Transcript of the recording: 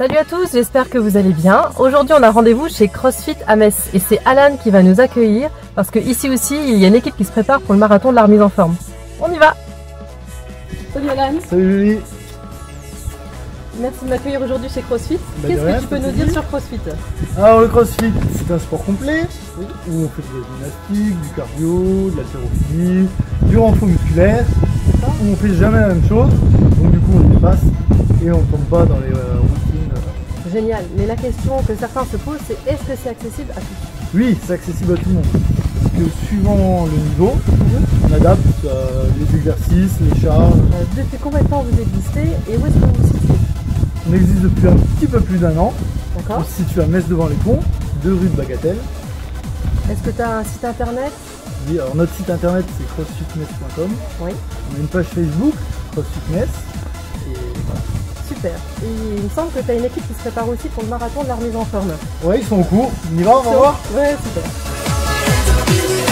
Salut à tous, j'espère que vous allez bien. Aujourd'hui, on a rendez-vous chez CrossFit à Metz et c'est Alan qui va nous accueillir parce que ici aussi, il y a une équipe qui se prépare pour le marathon de la remise en forme. On y va Salut Alan Salut Julie Merci de m'accueillir aujourd'hui chez CrossFit. Bah, Qu'est-ce que tu peux nous dire sur CrossFit? Alors le crossfit, c'est un sport complet Oui. où on fait de la gymnastique, du cardio, de l'haltérophilie, du renfort musculaire, où on fait jamais la même chose, donc du coup on dépasse et on tombe pas dans les euh. Génial, mais la question que certains se posent, c'est est-ce que c'est accessible à tous Oui, c'est accessible à tout le monde. Parce que suivant le niveau, on adapte euh, les exercices, les charges. Euh, Depuis combien de temps vous existez et où est-ce que vous vous situez On existe depuis un petit peu plus d'un an. On D'accord se situe à Metz devant les ponts, deux rue de Bagatelle. Est-ce que tu as un site internet? Oui, alors notre site internet c'est crossfitmetz.com. Oui. On a une page Facebook, CrossFitness. Super. Et il me semble que tu as une équipe qui se prépare aussi pour le marathon de la remise en forme. Ouais, ils sont en cours. On y va, on va voir Ouais, super.